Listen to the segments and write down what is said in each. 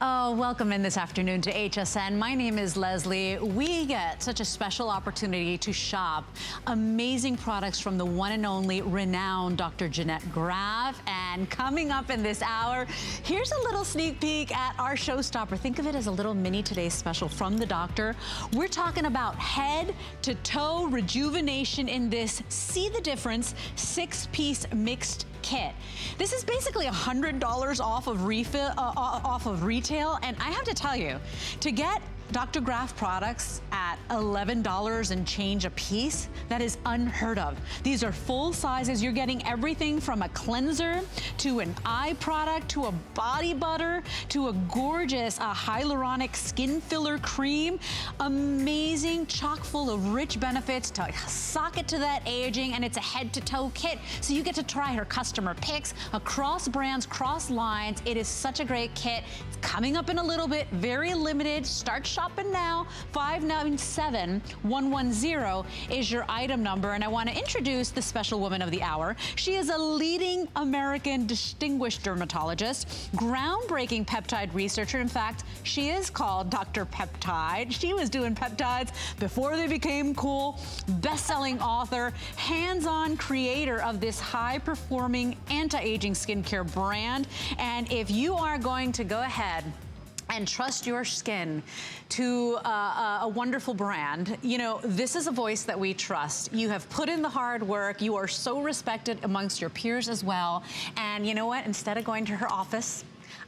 Oh, welcome in this afternoon to HSN. My name is Lesley. We get such a special opportunity to shop amazing products from the one and only renowned Dr. Jeannette Graf. And coming up in this hour, here's a little sneak peek at our showstopper. Think of it as a little mini today's special from the doctor. We're talking about head to toe rejuvenation in this See the Difference six-piece mixed kit. This is basically $100 off of refill, uh, off of retail. And I have to tell you, to get Dr. Graf products at $11 and change a piece, that is unheard of. These are full sizes. You're getting everything from a cleanser to an eye product to a body butter to a gorgeous uh, hyaluronic skin filler cream. Amazing, chock full of rich benefits to sock it to that aging and it's a head to toe kit. So you get to try her customer picks across brands, cross lines. It is such a great kit. It's coming up in a little bit, very limited. Start shopping now. 597110 is your item number. And I want to introduce the special woman of the hour. She is a leading American distinguished dermatologist, groundbreaking peptide researcher. In fact, she is called Dr. Peptide. She was doing peptides before they became cool, best-selling author, hands-on creator of this high-performing anti-aging skincare brand. And if you are going to go ahead and trust your skin to uh, a wonderful brand, you know, this is a voice that we trust. You have put in the hard work. You are so respected amongst your peers as well. And you know what? Instead of going to her office,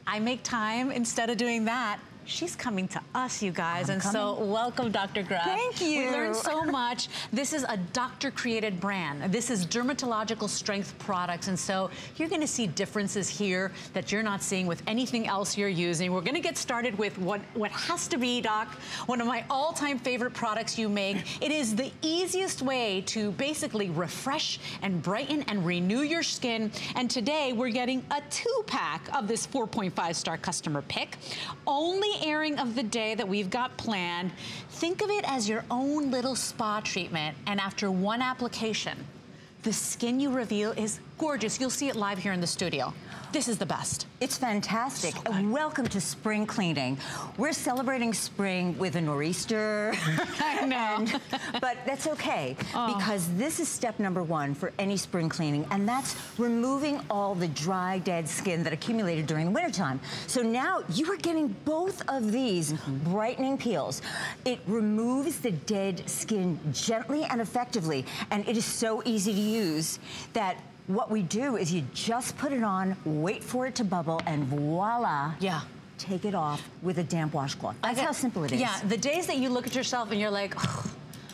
I make time instead of doing that She's coming to us, you guys. I'm and coming. so welcome, Dr. Graf. Thank you. We learned so much. This is a doctor-created brand. This is dermatological strength products. And so you're going to see differences here that you're not seeing with anything else you're using. We're going to get started with what, what has to be, Doc, one of my all-time favorite products you make. It is the easiest way to basically refresh and brighten and renew your skin. And today we're getting a two-pack of this 4.5 star customer pick. Only airing of the day that we've got planned, think of it as your own little spa treatment. And after one application, the skin you reveal is gorgeous. You'll see it live here in the studio. This is the best. It's fantastic. So Welcome to spring cleaning. We're celebrating spring with a nor'easter. I know. and, but that's okay oh. because this is step number one for any spring cleaning and that's removing all the dry, dead skin that accumulated during the wintertime. So now you are getting both of these mm -hmm. brightening peels. It removes the dead skin gently and effectively and it is so easy to use that what we do is you just put it on, wait for it to bubble, and voila. Yeah take it off with a damp washcloth. That's how simple it is. Yeah, the days that you look at yourself and you're like, oh,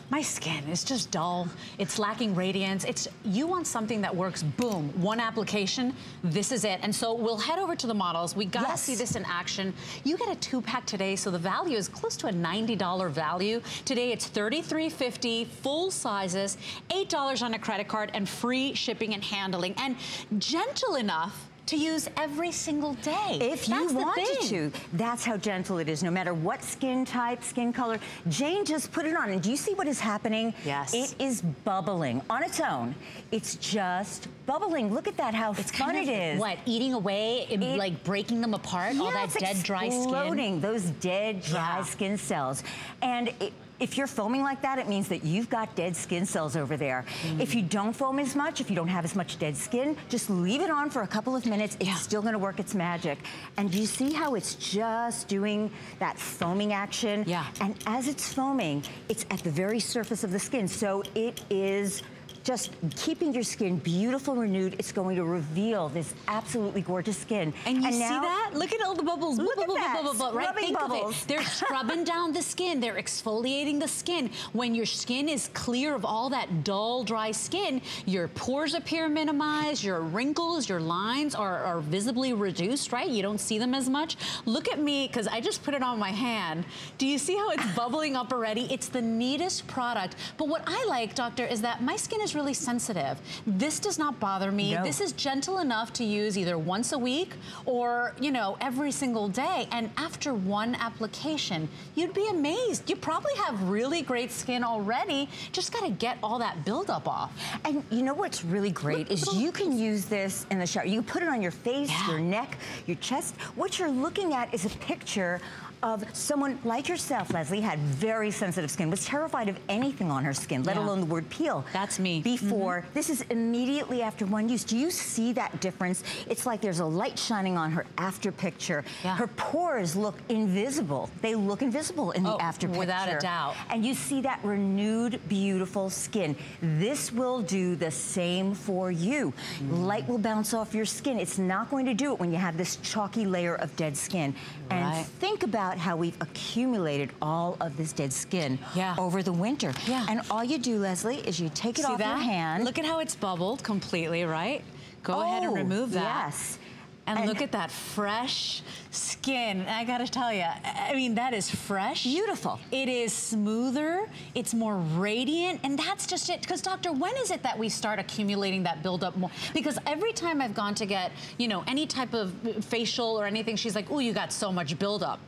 my skin is just dull. It's lacking radiance. It's You want something that works, boom, one application, this is it. And so we'll head over to the models. We gotta yes. see this in action. You get a two pack today, so the value is close to a $90 value. Today it's $33.50, full sizes, $8 on a credit card, and free shipping and handling. And gentle enough to use every single day. If you wanted to, that's how gentle it is, no matter what skin type, skin color. Jane just put it on, and do you see what is happening? Yes. It is bubbling on its own. It's just bubbling. Look at that, how it's fun kind of, it is. What, eating away, it, like breaking them apart, yeah, all that dead, dry skin? those dead, dry yeah. skin cells. And it, if you're foaming like that, it means that you've got dead skin cells over there. Mm. If you don't foam as much, if you don't have as much dead skin, just leave it on for a couple of minutes. It's yeah. still gonna work its magic. And do you see how it's just doing that foaming action? Yeah. And as it's foaming, it's at the very surface of the skin. So it is just keeping your skin beautiful, renewed. It's going to reveal this absolutely gorgeous skin. And you and see that? Look at all the bubbles. Look bubble, at that. Bubble, right? Think bubbles. of it. They're scrubbing down the skin. They're exfoliating the skin. When your skin is clear of all that dull, dry skin, your pores appear minimized, your wrinkles, your lines are, are visibly reduced, right? You don't see them as much. Look at me, because I just put it on my hand. Do you see how it's bubbling up already? It's the neatest product. But what I like, doctor, is that my skin is really sensitive. This does not bother me. No. This is gentle enough to use either once a week or, you know, every single day. And after one application, you'd be amazed. You probably have really great skin already. Just got to get all that buildup off. And you know what's really great is you can use this in the shower. You put it on your face, yeah. your neck, your chest. What you're looking at is a picture of someone like yourself, Lesley, had very sensitive skin, was terrified of anything on her skin, let yeah. alone the word peel. That's me. Before, mm -hmm. this is immediately after one use. Do you see that difference? It's like there's a light shining on her after picture. Yeah. Her pores look invisible. They look invisible in the oh, after picture. Without a doubt. And you see that renewed, beautiful skin. This will do the same for you. Mm. Light will bounce off your skin. It's not going to do it when you have this chalky layer of dead skin. Right. And think about about how we've accumulated all of this dead skin yeah. over the winter. Yeah. And all you do, Lesley, is you take it See off that? your hand. Look at how it's bubbled completely, right? Go oh, ahead and oh, remove that. Yes. And, and, look at that fresh skin. I gotta tell you, I mean, that is fresh. Beautiful. It is smoother, it's more radiant, and that's just it. Because doctor, when is it that we start accumulating that buildup more? Because every time I've gone to get, you know, any type of uh, facial or anything, she's like, oh, you got so much buildup.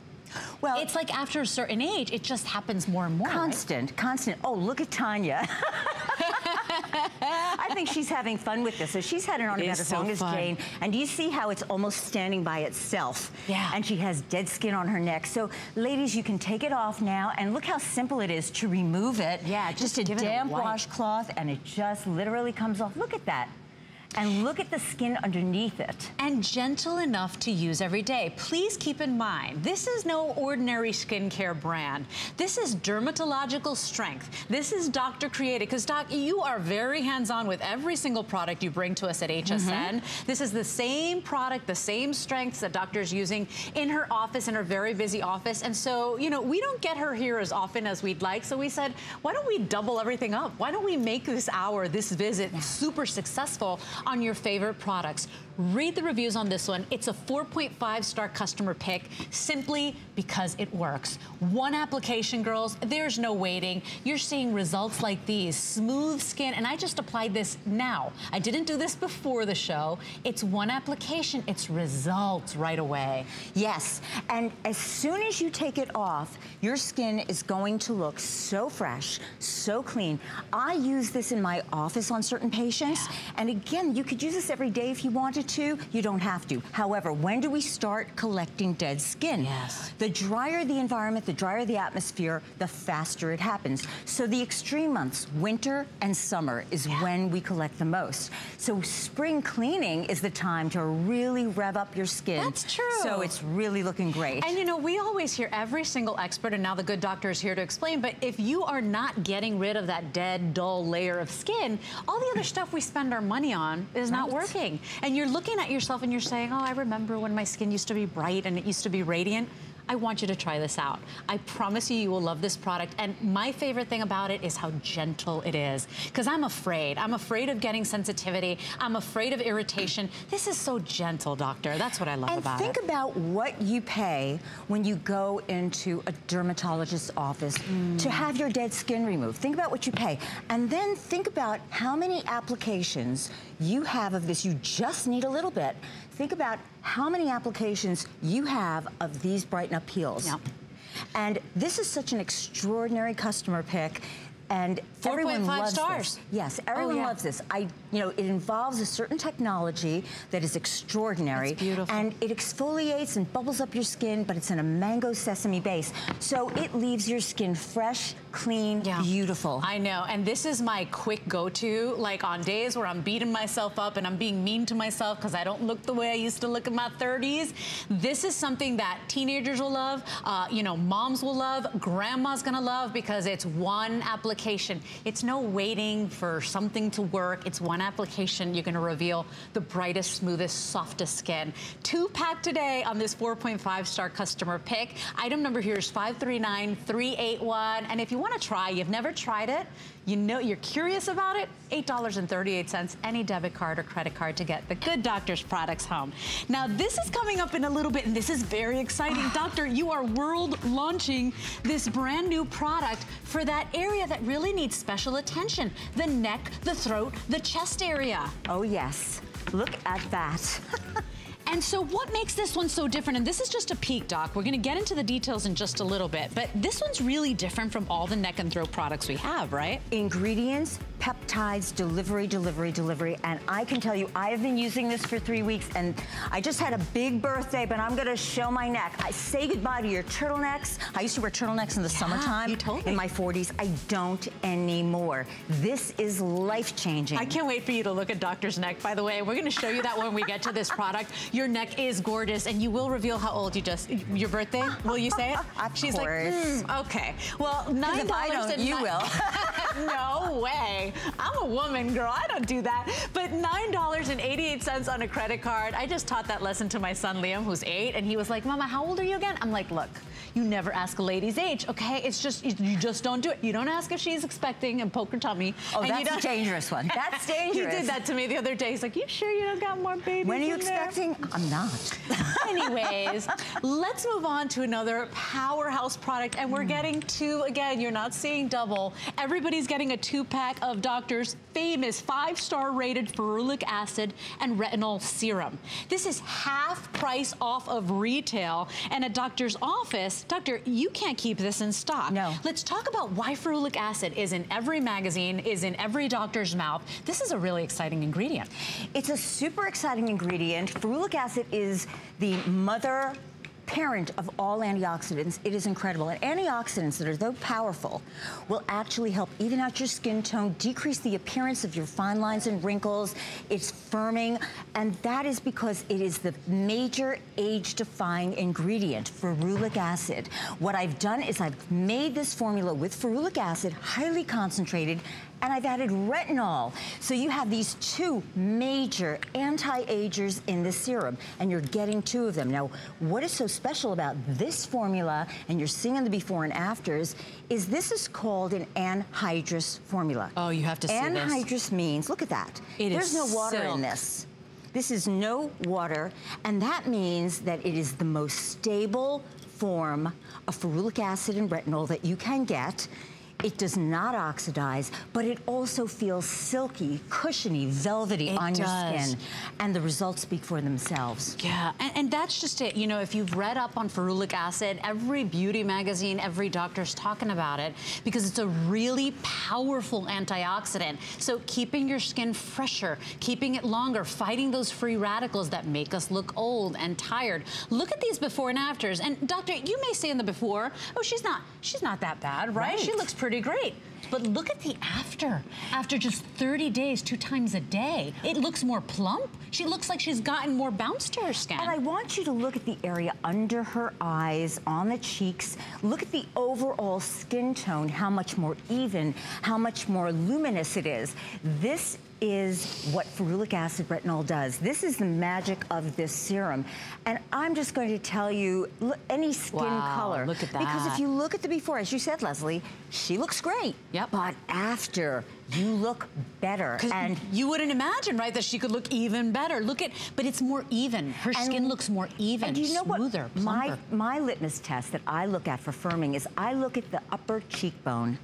Well, it's like after a certain age, it just happens more and more. Constant, right? constant. Oh, look at Tanya. I think she's having fun with this. So she's had it on it about as so long fun. as Jane. And do you see how it's almost standing by itself? Yeah. And she has dead skin on her neck. So ladies, you can take it off now. And look how simple it is to remove it. Yeah, just, just a damp washcloth and it just literally comes off. Look at that. And look at the skin underneath it. And gentle enough to use every day. Please keep in mind, this is no ordinary skincare brand. This is dermatological strength. This is doctor created. Because Doc, you are very hands-on with every single product you bring to us at HSN. Mm -hmm. This is the same product, the same strengths that doctor's using in her office, in her very busy office. And so, you know, we don't get her here as often as we'd like. So we said, why don't we double everything up? Why don't we make this hour, this visit, yeah. super successful on your favorite products. Read the reviews on this one. It's a 4.5 star customer pick simply because it works. One application, girls, there's no waiting. You're seeing results like these, smooth skin, and I just applied this now. I didn't do this before the show. It's one application, it's results right away. Yes, and as soon as you take it off, your skin is going to look so fresh, so clean. I use this in my office on certain patients, yeah. and again, you could use this every day if you wanted to. You don't have to. However, when do we start collecting dead skin? Yes. The drier the environment, the drier the atmosphere, the faster it happens. So the extreme months, winter and summer, is yeah. when we collect the most. So spring cleaning is the time to really rev up your skin. That's true. So it's really looking great. And you know, we always hear every single expert, and now the good doctor is here to explain, but if you are not getting rid of that dead, dull layer of skin, all the other stuff we spend our money on is right. not working. And you're looking at yourself and you're saying, oh, I remember when my skin used to be bright and it used to be radiant. I want you to try this out. I promise you, you will love this product. And my favorite thing about it is how gentle it is. Because I'm afraid. I'm afraid of getting sensitivity. I'm afraid of irritation. This is so gentle, doctor. That's what I love and about it. And think about what you pay when you go into a dermatologist's office mm. to have your dead skin removed. Think about what you pay. And then think about how many applications you have of this. You just need a little bit think about how many applications you have of these Brighten Up peels. Yep. And this is such an extraordinary customer pick and everyone loves stars. this. Yes, oh, everyone oh, yeah. loves this. I, you know, it involves a certain technology that is extraordinary. It's beautiful. And it exfoliates and bubbles up your skin, but it's in a mango sesame base. So it leaves your skin fresh, clean, yeah. beautiful. I know, and this is my quick go-to, like on days where I'm beating myself up and I'm being mean to myself because I don't look the way I used to look in my 30s. This is something that teenagers will love, uh, you know, moms will love, grandma's gonna love because it's one application. It's no waiting for something to work. It's one application. You're gonna reveal the brightest, smoothest, softest skin. Two pack today on this 4.5 star customer pick. Item number here is 539381. And if you want to try, you've never tried it, you know you're curious about it, $8.38, any debit card or credit card to get the Good Doctors products home. Now this is coming up in a little bit and this is very exciting. Doctor, you are world launching this brand new product for that area that really needs special attention. The neck, the throat, the chest area. Oh yes, look at that. And so what makes this one so different? And this is just a peek, Doc. We're gonna get into the details in just a little bit, but this one's really different from all the neck and throat products we have, right? Ingredients, peptides, delivery, delivery, delivery. And I can tell you, I have been using this for three weeks and I just had a big birthday, but I'm gonna show my neck. I say goodbye to your turtlenecks. I used to wear turtlenecks in the yeah, summertime. You told me. In my 40s, I don't anymore. This is life-changing. I can't wait for you to look at Doctor's neck, by the way. We're gonna show you that when we get to this product. Your neck is gorgeous, and you will reveal how old you just, your birthday, will you say it? of She's course. like, mm, okay. Well, $9 if I don't, you will. no way. I'm a woman, girl. I don't do that. But $9.88 on a credit card. I just taught that lesson to my son, Liam, who's eight, and he was like, Mama, how old are you again? I'm like, look, you never ask a lady's age, okay? It's just, you just don't do it. You don't ask if she's expecting and poke her tummy. Oh, that's a dangerous one. That's dangerous. he did that to me the other day. He's like, you sure you don't got more babies When are you expecting? There? I'm not. Anyways, let's move on to another powerhouse product. And we're mm. getting two, again, you're not seeing double. Everybody's getting a two-pack of Doctor's famous five-star rated ferulic acid and retinol serum. This is half price off of retail. And at Doctor's office, Doctor, you can't keep this in stock. No. Let's talk about why ferulic acid is in every magazine, is in every doctor's mouth. This is a really exciting ingredient. It's a super exciting ingredient. Ferulic acid is the mother parent of all antioxidants. It is incredible. And antioxidants that are so powerful will actually help even out your skin tone, decrease the appearance of your fine lines and wrinkles. It's firming, and that is because it is the major age-defying ingredient, ferulic acid. What I've done is I've made this formula with ferulic acid, highly concentrated, and I've added retinol. So you have these two major anti-agers in the serum, and you're getting two of them. Now, what is so special about this formula, and you're seeing the before and afters, is this is called an anhydrous formula. Oh, you have to see anhydrous this. means, look at that. It There's no water silk. in this. This is no water, and that means that it is the most stable form of ferulic acid and retinol that you can get. It does not oxidize, but it also feels silky, cushiony, velvety it on does. your skin. And the results speak for themselves. Yeah, and, and, that's just it. You know, if you've read up on ferulic acid, every beauty magazine, every doctor's talking about it because it's a really powerful antioxidant. So keeping your skin fresher, keeping it longer, fighting those free radicals that make us look old and tired. Look at these before and afters. And doctor, you may say in the before, oh, she's not, she's not that bad, right? right. She looks pretty pretty great. But look at the after. After just 30 days, two times a day, it looks more plump. She looks like she's gotten more bounce to her skin. And I want you to look at the area under her eyes, on the cheeks. Look at the overall skin tone, how much more even, how much more luminous it is. This is what ferulic acid retinol does. This is the magic of this serum. And I'm just going to tell you, look, any skin wow, color. Look at that. Because if you look at the before, as you said, Lesley, she looks great. Yep. But after, you look better. And you wouldn't imagine, right, that she could look even better. Look at, but it's more even. Her skin looks more even, and you know smoother, what? My, my litmus test that I look at for firming is I look at the upper cheekbone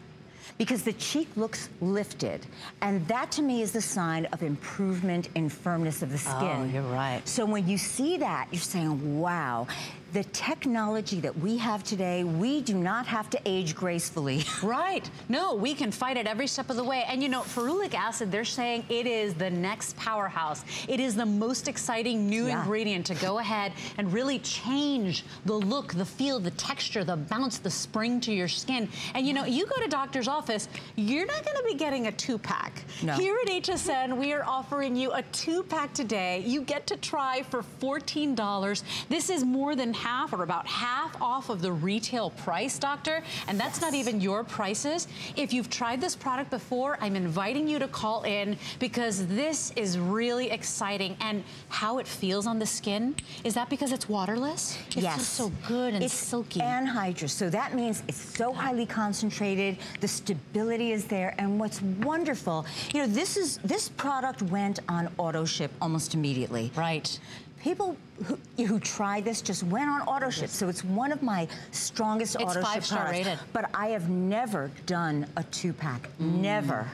because the cheek looks lifted. And that to me is the sign of improvement in firmness of the skin. Oh, you're right. So when you see that, you're saying, wow, the technology that we have today, we do not have to age gracefully. Right. No, we can fight it every step of the way. And you know, ferulic acid, they're saying it is the next powerhouse. It is the most exciting new yeah. ingredient to go ahead and really change the look, the feel, the texture, the bounce, the spring to your skin. And you know, you go to doctor's office, you're not gonna be getting a two pack. No. Here at HSN, we are offering you a two pack today. You get to try for $14. This is more than half or about half off of the retail price, doctor. And that's yes. not even your prices. If you've tried this product before, I'm inviting you to call in because this is really exciting. And how it feels on the skin, is that because it's waterless? It yes. feels so good and it's silky. anhydrous, so that means it's so highly concentrated, the stability is there, and what's wonderful, you know, this is this product went on auto ship almost immediately. Right people who, who try this just went on auto ship. So it's one of my strongest it's auto ship five star products. rated. But I have never done a two pack. Mm. Never.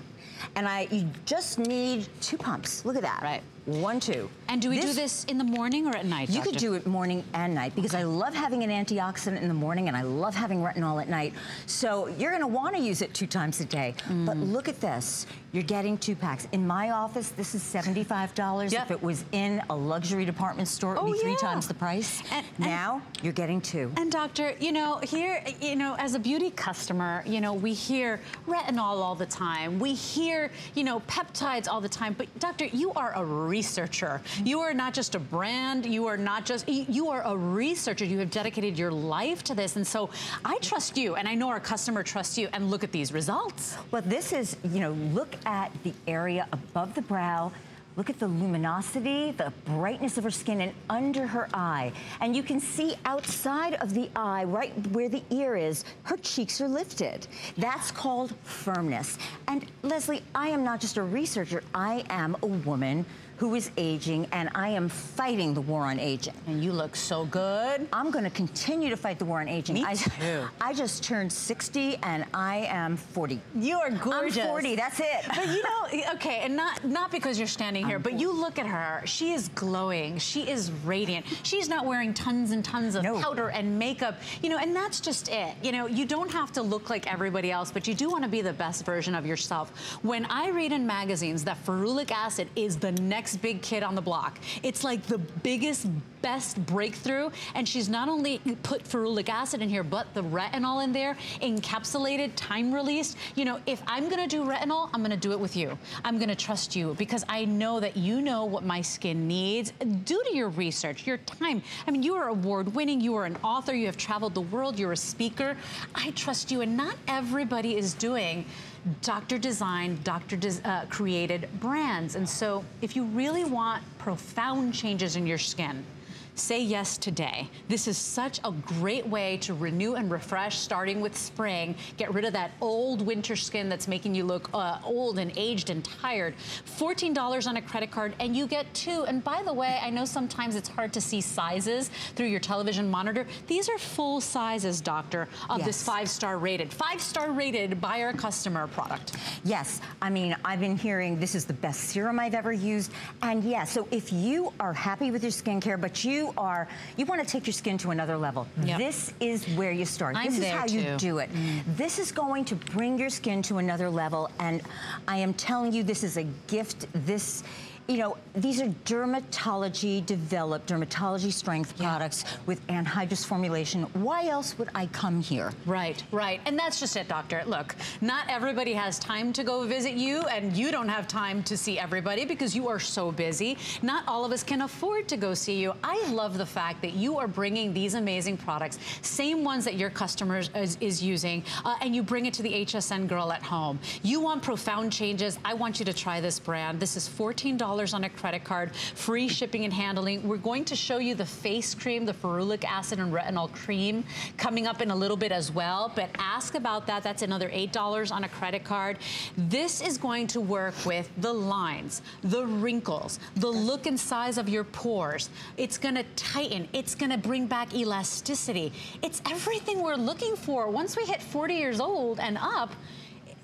And I you just need two pumps. Look at that. Right. One, two. And do we this, do this in the morning or at night, You doctor? could do it morning and night because okay. I love having an antioxidant in the morning and I love having retinol at night. So you're going to want to use it two times a day. Mm. But look at this. You're getting two packs. In my office, this is $75. Yep. If it was in a luxury department store, it would oh, be three yeah. times the price. And, now, and, you're getting two. And doctor, you know, here, you know, as a beauty customer, you know, we hear retinol all the time. We hear, you know, peptides all the time. But doctor, you are a researcher. You are not just a brand. You are not just, you are a researcher. You have dedicated your life to this. And so I trust you, and I know our customer trusts you, and look at these results. Well, this is, you know, look at the area above the brow, Look at the luminosity, the brightness of her skin and under her eye. And you can see outside of the eye, right where the ear is, her cheeks are lifted. That's called firmness. And Lesley, I am not just a researcher, I am a woman who is aging, and I am fighting the war on aging. And you look so good. I'm going to continue to fight the war on aging. Me I, too. I just turned 60, and I am 40. You are gorgeous. I'm 40, that's it. But you know, okay, and not, not because you're standing here, I'm but you look at her. She is glowing. She is radiant. She's not wearing tons and tons of no. powder and makeup, you know, and that's just it. You know, you don't have to look like everybody else, but you do want to be the best version of yourself. When I read in magazines that ferulic acid is the next next big kid on the block. It's like the biggest, best breakthrough. And she's not only put ferulic acid in here, but the retinol in there, encapsulated, time released. You know, if I'm gonna do retinol, I'm gonna do it with you. I'm gonna trust you because I know that you know what my skin needs due to your research, your time. I mean, you are award winning, you are an author, you have traveled the world, you're a speaker. I trust you and not everybody is doing doctor designed, doctor des uh, created brands. And so if you really want profound changes in your skin, Say yes today. This is such a great way to renew and refresh starting with spring. Get rid of that old winter skin that's making you look uh, old and aged and tired. $14 on a credit card and you get two. And by the way, I know sometimes it's hard to see sizes through your television monitor. These are full sizes, doctor, of yes. this five-star rated. Five-star rated by our customer product. Yes. I mean, I've been hearing this is the best serum I've ever used. And yeah, so if you are happy with your skincare, but you are, you want to take your skin to another level. Yep. This is where you start. I'm this is how too. you do it. Mm. This is going to bring your skin to another level. And I am telling you, this is a gift. This you know, these are dermatology developed, dermatology strength yeah. products with anhydrous formulation. Why else would I come here? Right, right. And that's just it, doctor. Look, not everybody has time to go visit you and you don't have time to see everybody because you are so busy. Not all of us can afford to go see you. I love the fact that you are bringing these amazing products, same ones that your customers is, is using, uh, and you bring it to the HSN girl at home. You want profound changes. I want you to try this brand. This is $14 on a credit card, free shipping and handling. We're going to show you the face cream, the ferulic acid and retinol cream coming up in a little bit as well, but ask about that. That's another $8 on a credit card. This is going to work with the lines, the wrinkles, the look and size of your pores. It's gonna tighten. It's gonna bring back elasticity. It's everything we're looking for. Once we hit 40 years old and up,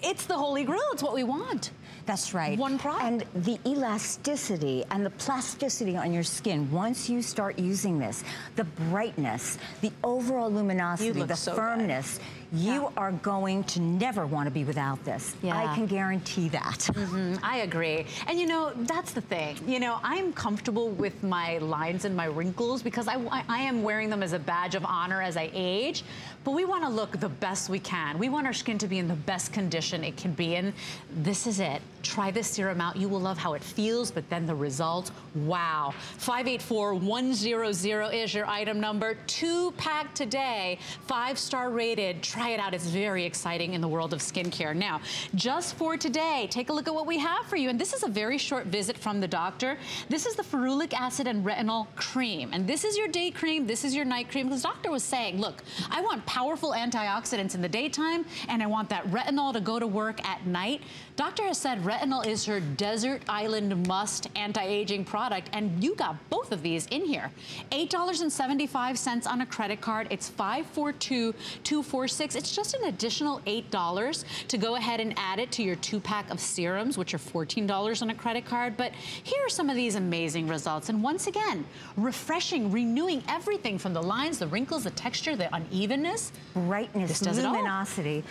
it's the holy grail. It's what we want. That's right. One product. And the elasticity and the plasticity on your skin, once you start using this, the brightness, the overall luminosity, the so firmness, good. You yeah. are going to never want to be without this. Yeah. I can guarantee that. Mm -hmm. I agree. And you know, that's the thing. You know, I'm comfortable with my lines and my wrinkles because I, I am wearing them as a badge of honor as I age. But we want to look the best we can. We want our skin to be in the best condition it can be in. This is it. Try this serum out. You will love how it feels, but then the result, wow. 584100 is your item number. Two pack today, five star rated. Try try it out. It's very exciting in the world of skincare. Now, just for today, take a look at what we have for you. And this is a very short visit from the doctor. This is the ferulic acid and retinol cream. And this is your day cream. This is your night cream. Because doctor was saying, look, I want powerful antioxidants in the daytime, and I want that retinol to go to work at night. Doctor has said retinol is her desert island must anti-aging product, and you got both of these in here. $8.75 on a credit card. It's 542246. It's just an additional $8 to go ahead and add it to your two pack of serums, which are $14 on a credit card. But here are some of these amazing results. And once again, refreshing, renewing everything from the lines, the wrinkles, the texture, the unevenness. Brightness, luminosity.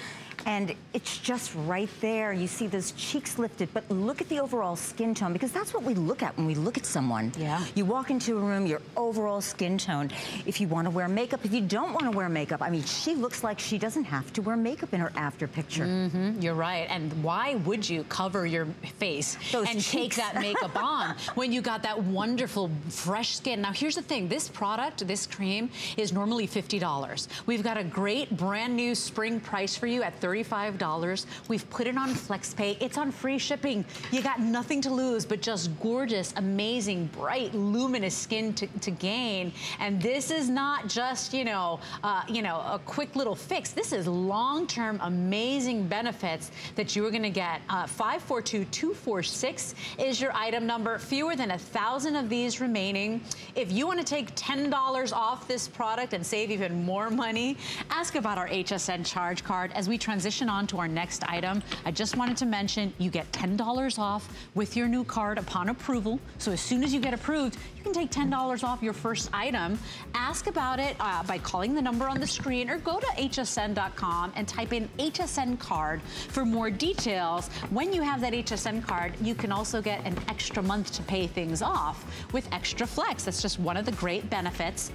And it's just right there. You see those cheeks lifted, but look at the overall skin tone because that's what we look at when we look at someone. Yeah. You walk into a room, your overall skin tone. If you want to wear makeup, if you don't want to wear makeup, I mean, she looks like she doesn't have to wear makeup in her after picture. Mm -hmm. You're right. And why would you cover your face those and cheeks. take that makeup on when you got that wonderful fresh skin? Now, here's the thing. This product, this cream, is normally $50. We've got a great brand new spring price for you at $35. We've put it on FlexPay. It's on free shipping. You got nothing to lose but just gorgeous, amazing, bright, luminous skin to, to gain. And this is not just, you know, uh, you know, a quick little fix. This is long-term, amazing benefits that you are going to get. Uh, 542246 is your item number. Fewer than a thousand of these remaining. If you want to take $10 off this product and save even more money, ask about our HSN charge card as we transition on to our next item. I just wanted to mention you get $10 off with your new card upon approval. So as soon as you get approved, you can take $10 off your first item. Ask about it uh, by calling the number on the screen or go to hsn.com and type in HSN card for more details. When you have that HSN card, you can also get an extra month to pay things off with Extra Flex. That's just one of the great benefits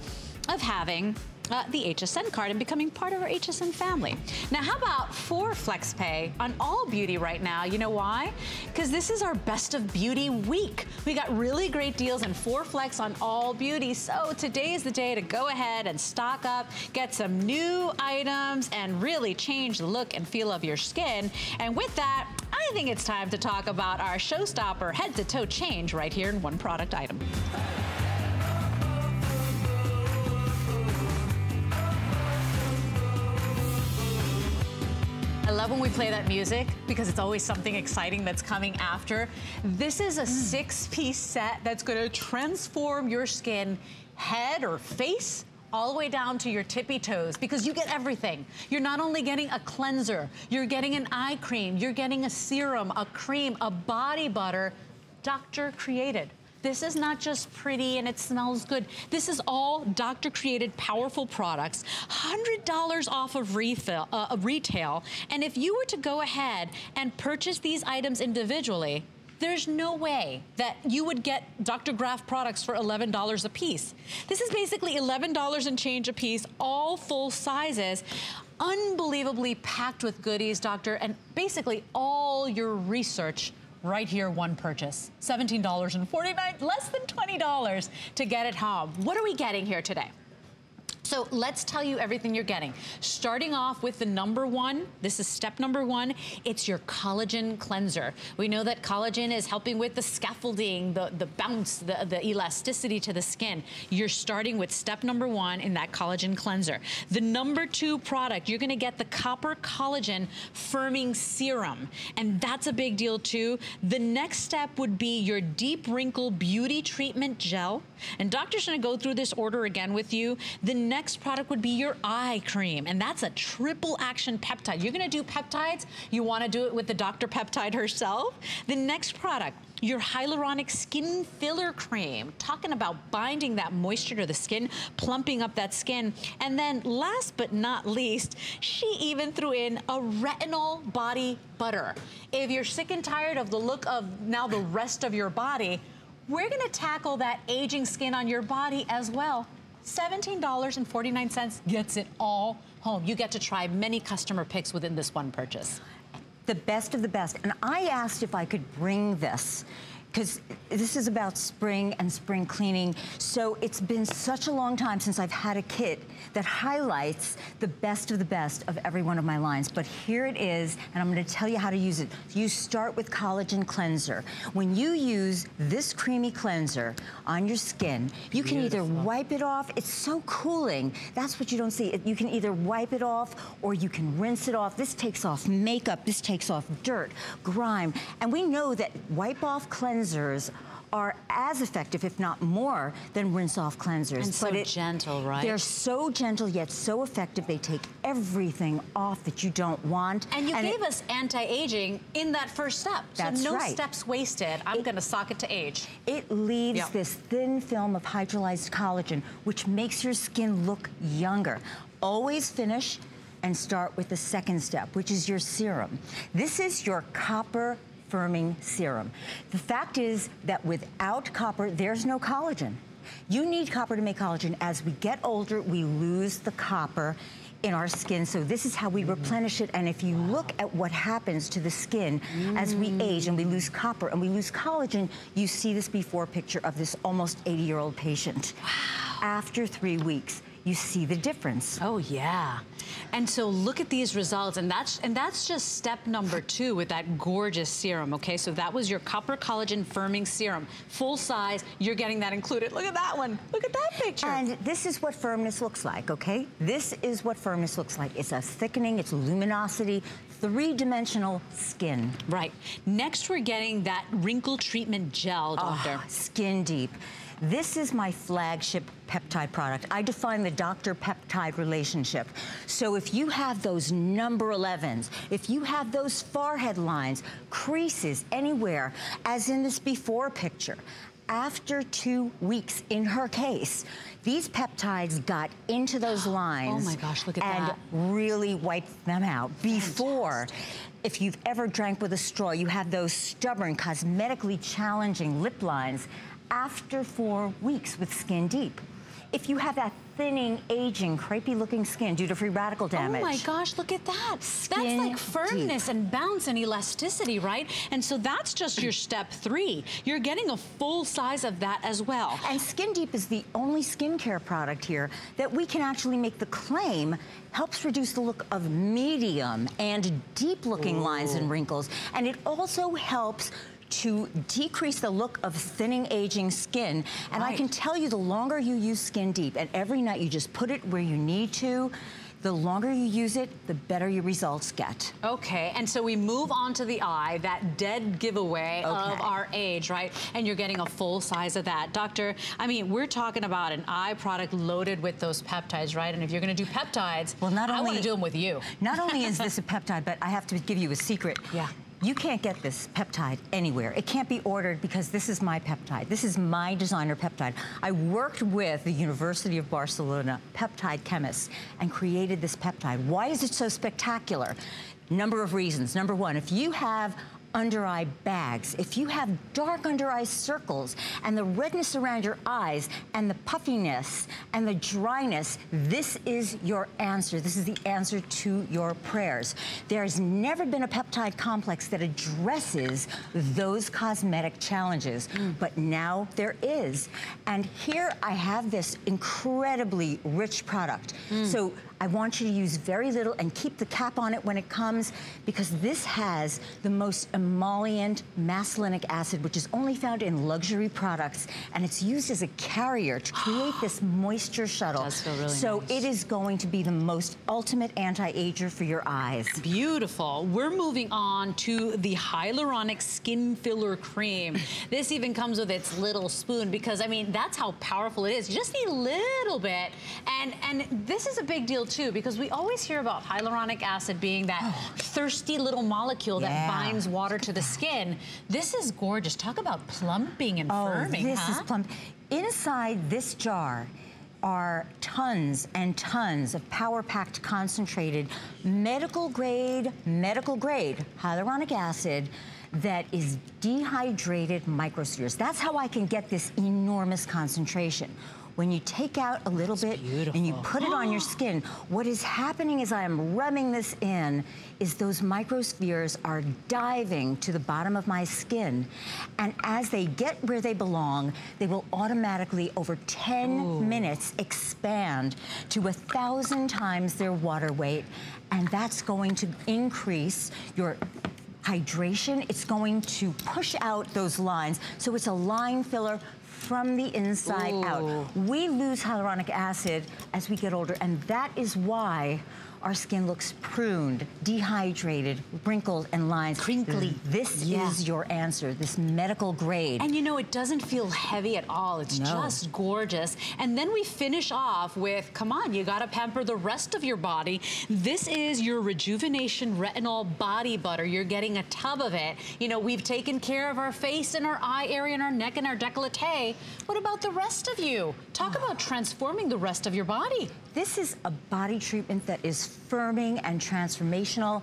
of having uh, the HSN card and becoming part of our HSN family. Now, how about for FlexPay on all beauty right now? You know why? Because this is our best of beauty week. We got really great deals and 4Flex on all beauty. So today is the day to go ahead and stock up, get some new items, and really change the look and feel of your skin. And with that, I think it's time to talk about our showstopper head-to-toe change right here in one product item. Love when we play that music because it's always something exciting that's coming after. This is a mm. six-piece set that's gonna transform your skin head or face all the way down to your tippy toes because you get everything. You're not only getting a cleanser, you're getting an eye cream, you're getting a serum, a cream, a body butter, doctor created. This is not just pretty and it smells good. This is all doctor-created powerful products. $100 off of refill, uh, retail. And if you were to go ahead and purchase these items individually, there's no way that you would get Dr. Graf products for $11 a piece. This is basically $11 and change a piece, all full sizes unbelievably packed with goodies, doctor, and basically all your research right here, one purchase. $17.49, less than $20 to get it home. What are we getting here today? So let's tell you everything you're getting. Starting off with the number one, this is step number one, it's your collagen cleanser. We know that collagen is helping with the scaffolding, the, the bounce, the, the elasticity to the skin. You're starting with step number one in that collagen cleanser. The number two product, you're gonna get the copper collagen firming serum. And that's a big deal too. The next step would be your deep wrinkle beauty treatment gel. And doctor's gonna go through this order again with you. The next next product would be your eye cream, and that's a triple action peptide. You're gonna do peptides, you wanna do it with the Dr. Peptide herself. The next product, your hyaluronic skin filler cream, talking about binding that moisture to the skin, plumping up that skin. And then last but not least, she even threw in a retinol body butter. If you're sick and tired of the look of now the rest of your body, we're gonna tackle that aging skin on your body as well. $17.49 gets it all home. You get to try many customer picks within this one purchase. The best of the best. And I asked if I could bring this because this is about spring and spring cleaning. So it's been such a long time since I've had a kit that highlights the best of the best of every one of my lines. But here it is, and I'm gonna tell you how to use it. You start with collagen cleanser. When you use this creamy cleanser on your skin, you can either wipe it off. It's so cooling. That's what you don't see. You can either wipe it off or you can rinse it off. This takes off makeup. This takes off dirt, grime. And we know that wipe off cleansers are as effective, if not more, than rinse-off cleansers. And so it, gentle, right? They're so gentle yet so effective. They take everything off that you don't want. And you and gave it, us anti-aging in that first step. That's so no right. steps wasted. I'm going to sock it to age. It leaves yep. this thin film of hydrolyzed collagen, which makes your skin look younger. Always finish and start with the second step, which is your serum. This is your copper firming serum. The fact is that without copper, there's no collagen. You need copper to make collagen. As we get older, we lose the copper in our skin. So this is how we mm. replenish it. And if you look at what happens to the skin mm. as we mm. age and we lose copper and we lose collagen, you see this before picture of this almost 80-year-old patient. Wow. After three weeks, you see the difference. Oh, yeah. And so look at these results, and that's and that's just step number two with that gorgeous serum, okay? So that was your copper collagen firming serum. Full size, you're getting that included. Look at that one. Look at that picture. And this is what firmness looks like, okay? This is what firmness looks like. It's a thickening, it's luminosity, three-dimensional skin. Right. Next, we're getting that wrinkle treatment gel, doctor. Oh, skin deep. This is my flagship peptide product. I define the doctor-peptide relationship. So if you have those number 11s, if you have those forehead lines, creases anywhere, as in this before picture, after two weeks in her case, these peptides got into those lines. Oh my gosh, look at and that. And really wiped them out. Before, Fantastic. if you've ever drank with a straw, you have those stubborn, cosmetically challenging lip lines after four weeks with Skin Deep. If you have that thinning, aging, crepey looking skin due to free radical damage. Oh my gosh, look at that. Skin that's like firmness deep. and bounce and elasticity, right? And so that's just your step three. You're getting a full size of that as well. And Skin Deep is the only skincare product here that we can actually make the claim helps reduce the look of medium and deep looking Ooh. lines and wrinkles. And it also helps to decrease the look of thinning, aging skin. And right. I can tell you the longer you use Skin Deep, and every night you just put it where you need to, the longer you use it, the better your results get. Okay, and so we move on to the eye, that dead giveaway okay. of our age, right? And you're getting a full size of that. Doctor, I mean, we're talking about an eye product loaded with those peptides, right? And if you're gonna do peptides, well, not only, I wanna do them with you. Not only is this a peptide, but I have to give you a secret. Yeah. You can't get this peptide anywhere. It can't be ordered because this is my peptide. This is my designer peptide. I worked with the University of Barcelona peptide chemists and created this peptide. Why is it so spectacular? Number of reasons. Number one, if you have under eye bags, if you have dark under eye circles and the redness around your eyes and the puffiness and the dryness, this is your answer. This is the answer to your prayers. There's never been a peptide complex that addresses those cosmetic challenges, mm. but now there is. And here I have this incredibly rich product. Mm. So I want you to use very little and keep the cap on it when it comes because this has the most emollient macellinic acid, which is only found in luxury products, and it's used as a carrier to create this moisture shuttle. Does feel really so nice. it is going to be the most ultimate anti-ager for your eyes. Beautiful. We're moving on to the hyaluronic skin filler cream. this even comes with its little spoon because I mean that's how powerful it is. You just need a little bit, and and this is a big deal too because we always hear about hyaluronic acid being that oh. thirsty little molecule that binds water to the skin. This is gorgeous. Talk about plumping and Oh, firming, this huh? is plump. Inside this jar are tons and tons of power-packed concentrated medical grade, medical grade hyaluronic acid that is dehydrated microspheres. That's how I can get this enormous concentration. When you take out a little bit and you put it on your skin, what is happening as I am rubbing this in is those microspheres are diving to the bottom of my skin. And as they get where they belong, they will automatically, over 10 minutes, expand to a thousand times their water weight. And that's going to increase your hydration. It's going to push out those lines. So it's a line filler from the inside out. We lose hyaluronic acid as we get older, and that is why our skin looks pruned, dehydrated, wrinkled, and lines. Crinkly. This Yeah. is your answer, this medical grade. And you know, it doesn't feel heavy at all. It's No. just gorgeous. And then we finish off with, come on, you gotta pamper the rest of your body. This is your Rejuvenation Retinol Body Butter. You're getting a tub of it. You know, we've taken care of our face and our eye area and our neck and our décolleté. What about the rest of you? Talk ah. about transforming the rest of your body. This is a body treatment that is firming and transformational.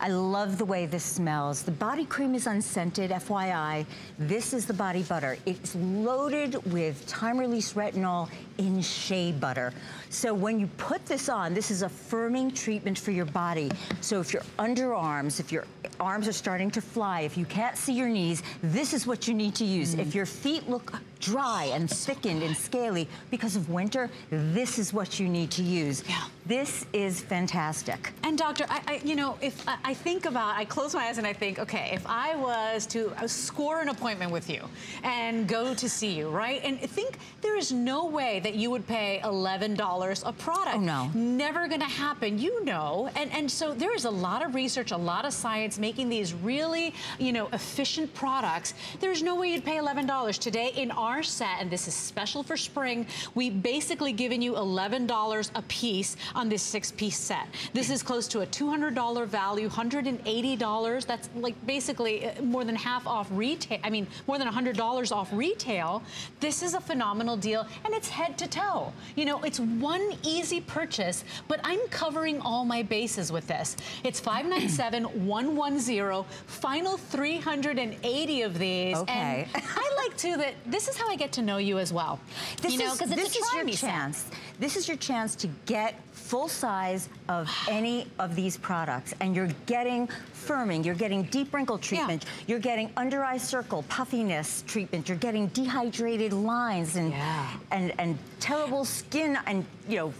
I love the way this smells. The body cream is unscented, FYI. This is the body butter. It's loaded with time-release retinol in shea butter. So when you put this on, this is a firming treatment for your body. So if your underarms, if your arms are starting to fly, if you can't see your knees, this is what you need to use. If your feet look dry and thickened and scaly because of winter, this is what you need to use. Yeah. This is fantastic. And doctor, I, I you know, if I, I think about, I close my eyes and I think, okay, if I was to uh, score an appointment with you and go to see you, right? And think there is no way that you would pay $11 a product. Oh, no. Never gonna happen, you know. And, and so there is a lot of research, a lot of science making these really, you know, efficient products. There's no way you'd pay $11. Today in our set, and this is special for spring, we've basically given you $11 a piece on this six-piece set. This is close to a $200 value, $180. That's like basically uh, more than half off retail. I mean, more than $100 off retail. This is a phenomenal deal, and it's head to toe. You know, it's one easy purchase, but I'm covering all my bases with this. It's 597110, final 380 of these. Okay. And I like too that this is how I get to know you as well. This you know, is, because it's this a is your me set. chance. This is your chance to get full size of any of these products. And you're getting firming, you're getting deep wrinkle treatment, you're getting under eye circle, puffiness treatment, you're getting dehydrated lines and, Yeah. and, and terrible skin and, you know,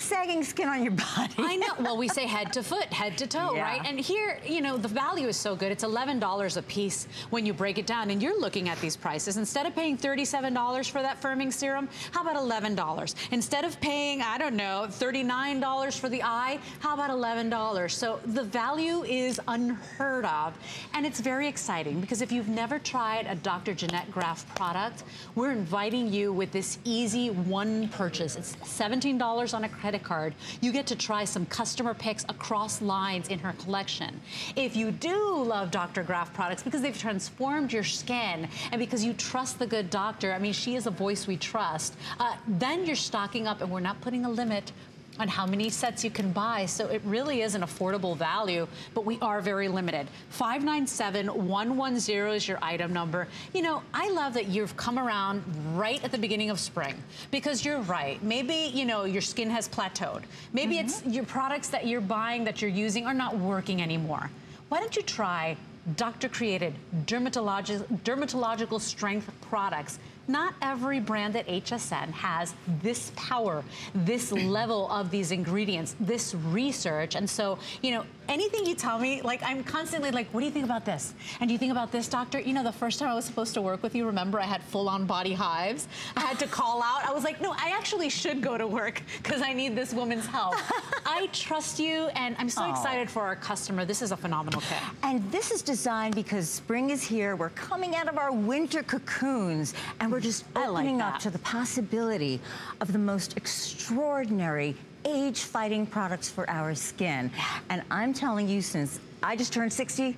sagging skin on your body. I know. Well, we say head to foot, head to toe, Yeah. right? And here, you know, the value is so good. It's $11 a piece when you break it down. And you're looking at these prices. Instead of paying $37 for that firming serum, how about $11? Instead of paying, I don't know, $39 for the eye, how about $11? So the value is unheard of. And it's very exciting because if you've never tried a Dr. Jeannette Graf product, we're inviting you with this easy one purchase. It's $17 on a credit card. You get to try some customer picks across lines in her collection. If you do love Dr. Graf products because they've transformed your skin and because you trust the good doctor, I mean, she is a voice we trust, uh, then you're stocking up and we're not putting a limit on how many sets you can buy. So it really is an affordable value, but we are very limited. 597110 is your item number. You know, I love that you've come around right at the beginning of spring because you're right. Maybe, you know, your skin has plateaued. Maybe it's mm-hmm. your products that you're buying that you're using are not working anymore. Why don't you try doctor created dermatological dermatological strength products not every brand at HSN has this power, this level of these ingredients, this research. And so, you know, anything you tell me, like I'm constantly like, what do you think about this? And do you think about this, doctor? You know, the first time I was supposed to work with you, remember I had full on body hives. I had to call out. I was like, no, I actually should go to work because I need this woman's help. I trust you and I'm so Aww. excited for our customer. This is a phenomenal kit. And this is designed because spring is here. We're coming out of our winter cocoons and we're just opening like up to the possibility of the most extraordinary age-fighting products for our skin. And I'm telling you, since I just turned 60,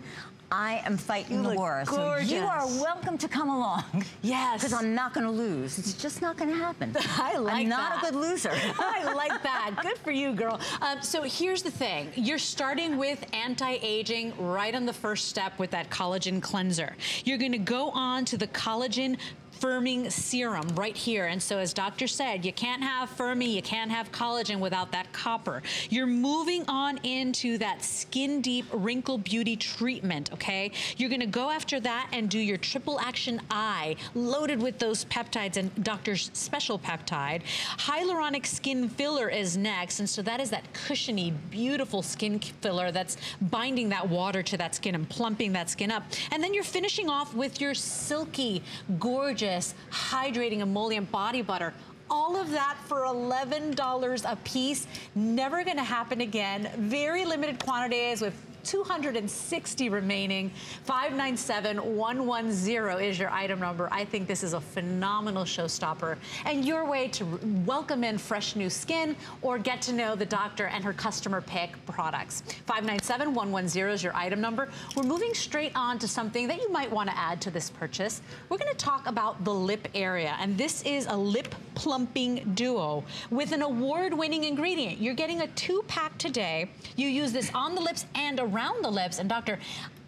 I am fighting you the war. Gorgeous. So you are welcome to come along. Yes. Because I'm not going to lose. It's just not going to happen. I like that. I'm not that. a good loser. I like that. Good for you, girl. Um, so here's the thing. You're starting with anti-aging right on the first step with that collagen cleanser. You're going to go on to the collagen firming serum right here. And so as doctor said, you can't have firming, you can't have collagen without that copper. You're moving on into that skin deep wrinkle beauty treatment, okay? You're gonna go after that and do your triple action eye loaded with those peptides and doctor's special peptide. Hyaluronic skin filler is next. And so that is that cushiony, beautiful skin filler that's binding that water to that skin and plumping that skin up. And then you're finishing off with your silky, gorgeous, gorgeous, hydrating emollient body butter all of that for $11 a piece. Never gonna happen again. Very limited quantities with 260 remaining. 597110 is your item number. I think this is a phenomenal showstopper and your way to welcome in fresh new skin or get to know the doctor and her customer pick products. 597110 is your item number. We're moving straight on to something that you might want to add to this purchase. We're going to talk about the lip area and this is a lip plumping duo with an award-winning ingredient. You're getting a two-pack today. You use this on the lips and around the lips. And doctor,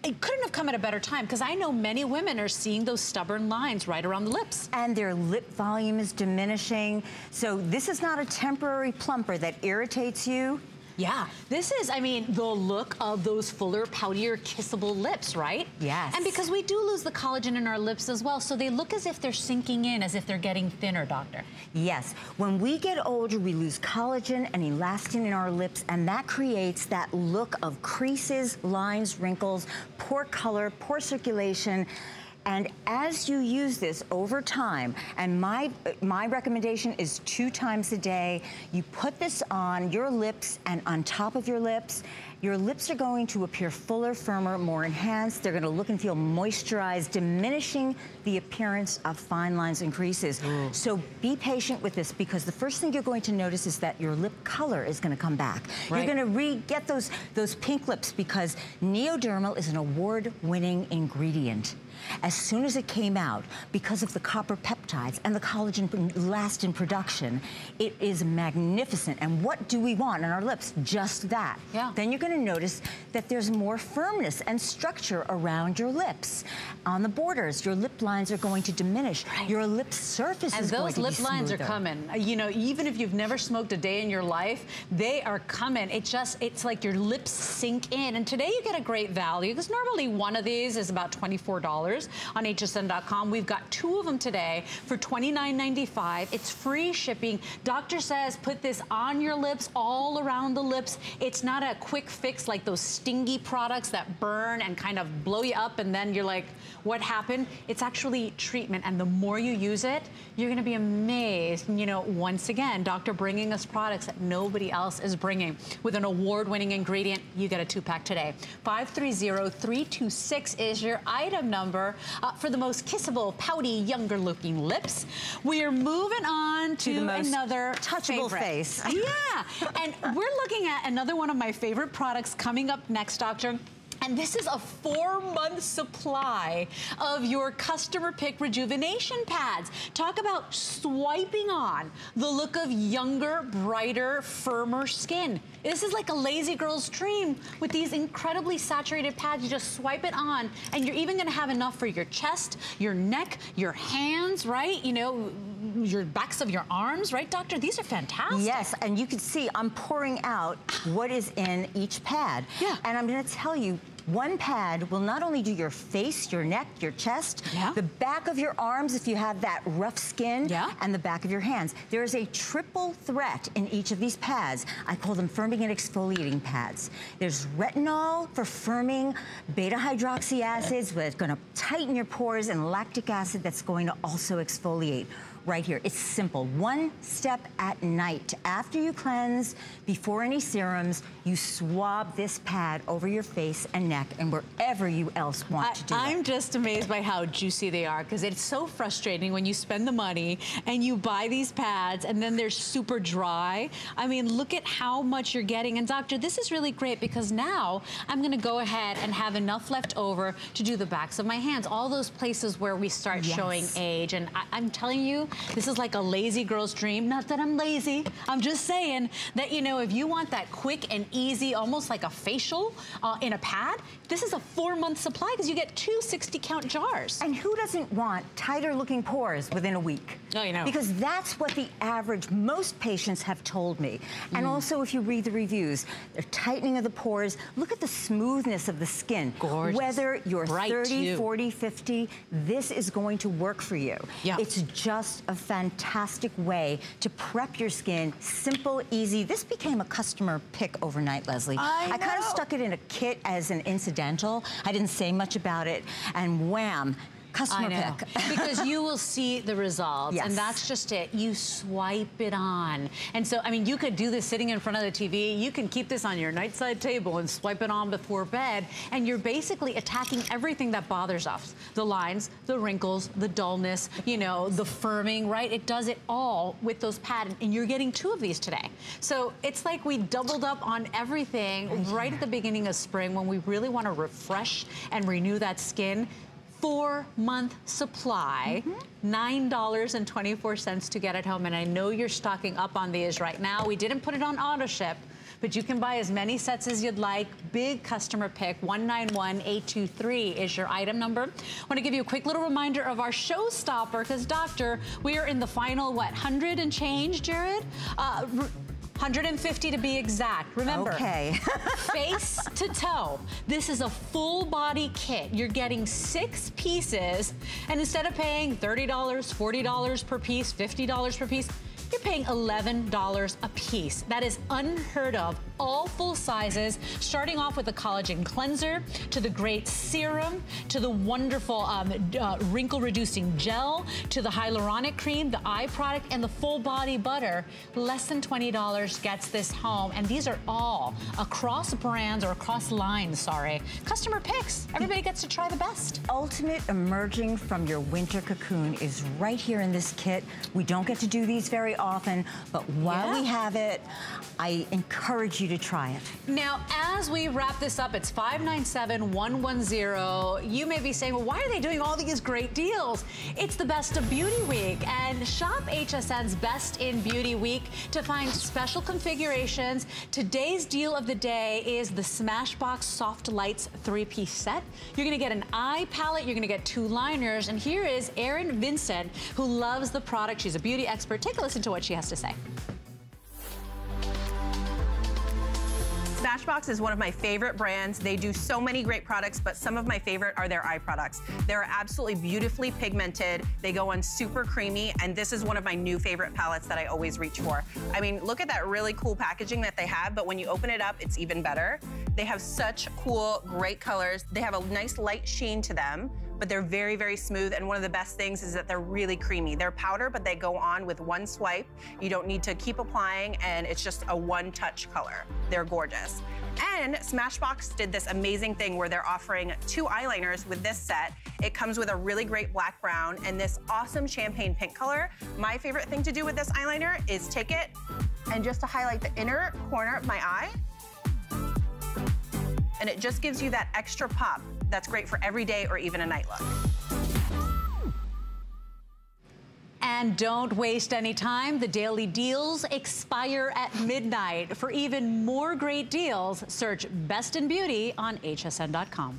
it couldn't have come at a better time because I know many women are seeing those stubborn lines right around the lips. And their lip volume is diminishing. So this is not a temporary plumper that irritates you. Yeah, this is, I mean, the look of those fuller, poutier, kissable lips, right? Yes. And because we do lose the collagen in our lips as well, so they look as if they're sinking in, as if they're getting thinner, doctor. Yes. When we get older, we lose collagen and elastin in our lips, and that creates that look of creases, lines, wrinkles, poor color, poor circulation, and as you use this over time, and my, my recommendation is two times a day, you put this on your lips and on top of your lips, your lips are going to appear fuller, firmer, more enhanced. They're going to look and feel moisturized, diminishing the appearance of fine lines and creases. Mm. So be patient with this because the first thing you're going to notice is that your lip color is going to come back. Right. You're going to re-get those, those pink lips because Neodermyl is an award-winning ingredient as soon as it came out, because of the copper peptides and the collagen elastin production, it is magnificent. And what do we want on our lips? Just that. Yeah. Then you're going to notice that there's more firmness and structure around your lips. On the borders, your lip lines are going to diminish. Right. Your lip surface and is going to be And those lip lines are coming. Uh, you know, even if you've never smoked a day in your life, they are coming. It just, it's like your lips sink in. And today you get a great value because normally one of these is about $24 on hsn.com. We've got two of them today for $29.95. It's free shipping. Doctor says put this on your lips, all around the lips. It's not a quick fix like those stingy products that burn and kind of blow you up and then you're like, what happened? It's actually treatment and the more you use it, you're gonna be amazed. You know, once again, doctor bringing us products that nobody else is bringing. With an award-winning ingredient, you get a two-pack today. 530326 is your item number uh, for the most kissable, pouty, younger looking lips. We are moving on to, to another touchable favorite. face. yeah, and we're looking at another one of my favorite products coming up next, Doctor. And this is a four-month supply of your customer pick rejuvenation pads. Talk about swiping on the look of younger, brighter, firmer skin. This is like a lazy girl's dream with these incredibly saturated pads. You just swipe it on and you're even gonna have enough for your chest, your neck, your hands, right? You know, your backs of your arms, right, doctor? These are fantastic. Yes, and you can see I'm pouring out what is in each pad. Yeah. And I'm gonna tell you, one pad will not only do your face, your neck, your chest, yeah. the back of your arms if you have that rough skin, yeah. and the back of your hands. There is a triple threat in each of these pads. I call them firming and exfoliating pads. There's retinol for firming, beta hydroxy acids that's gonna tighten your pores, and lactic acid that's going to also exfoliate right here. It's simple. One step at night. After you cleanse, before any serums, you swab this pad over your face and neck and wherever you else want I, to do it. I'm it. just amazed by how juicy they are because it's so frustrating when you spend the money and you buy these pads and then they're super dry. I mean, look at how much you're getting. And doctor, this is really great because now I'm gonna go ahead and have enough left over to do the backs of my hands, all those places where we start yes. showing age. And I, I'm telling you, this is like a lazy girl's dream. Not that I'm lazy. I'm just saying that, you know, if you want that quick and easy, almost like a facial uh, in a pad, this is a four month supply because you get two 60 count jars. And who doesn't want tighter looking pores within a week? Oh, you know. Because that's what the average, most patients have told me. Mm. And also if you read the reviews, the tightening of the pores, look at the smoothness of the skin. Gorgeous. Whether you're Bright 30, too. 40, 50, this is going to work for you. Yeah. It's just a fantastic way to prep your skin. Simple, easy. This became a customer pick overnight, Lesley. I, I kind of stuck it in a kit as an incidental. I didn't say much about it. And wham, customer pick. because you will see the results. Yes. And that's just it. You swipe it on. And so, I mean, you could do this sitting in front of the TV. You can keep this on your nightside table and swipe it on before bed. And you're basically attacking everything that bothers us. The lines, the wrinkles, the dullness, you know, the firming, right? It does it all with those pads. And you're getting two of these today. So it's like we doubled up on everything right at the beginning of spring when we really want to refresh and renew that skin four month supply, $9.24 to get it home. And I know you're stocking up on these right now. We didn't put it on auto ship, but you can buy as many sets as you'd like. Big customer pick, 191823 is your item number. I want to give you a quick little reminder of our showstopper, because doctor, we are in the final, what, 100 and change, Jared? Uh, 150 to be exact. Remember, Okay. face to toe. This is a full body kit. You're getting six pieces, and instead of paying $30, $40 per piece, $50 per piece, you're paying $11 a piece. That is unheard of. All full sizes, starting off with the collagen cleanser, to the great serum, to the wonderful um, uh, wrinkle reducing gel, to the hyaluronic cream, the eye product, and the full body butter. Less than $20 gets this home. And these are all across brands or across lines, sorry. Customer picks. Everybody gets to try the best. Ultimate emerging from your winter cocoon is right here in this kit. We don't get to do these very often, but while Yeah. we have it, I encourage you to try it. Now, as we wrap this up, it's 597-110. You may be saying, well, why are they doing all these great deals? It's the best of Beauty Week, and shop HSN's Best in Beauty Week to find special configurations. Today's deal of the day is the Smashbox Soft Lights three-piece set. You're gonna get an eye palette, you're gonna get two liners, and here is Erin Vincent, who loves the product. She's a beauty expert. Take a listen to what she has to say. Smashbox is one of my favorite brands. They do so many great products, but some of my favorite are their eye products. They're absolutely beautifully pigmented. They go on super creamy, and this is one of my new favorite palettes that I always reach for. I mean, look at that really cool packaging that they have, but when you open it up, it's even better. They have such cool, great colors. They have a nice light sheen to them but they're very, very smooth. And one of the best things is that they're really creamy. They're powder, but they go on with one swipe. You don't need to keep applying, and it's just a one touch color. They're gorgeous. And Smashbox did this amazing thing where they're offering two eyeliners with this set. It comes with a really great black brown and this awesome champagne pink color. My favorite thing to do with this eyeliner is take it and just to highlight the inner corner of my eye. And it just gives you that extra pop that's great for every day or even a night look. And don't waste any time. The daily deals expire at midnight. For even more great deals, search Best in Beauty on hsn.com.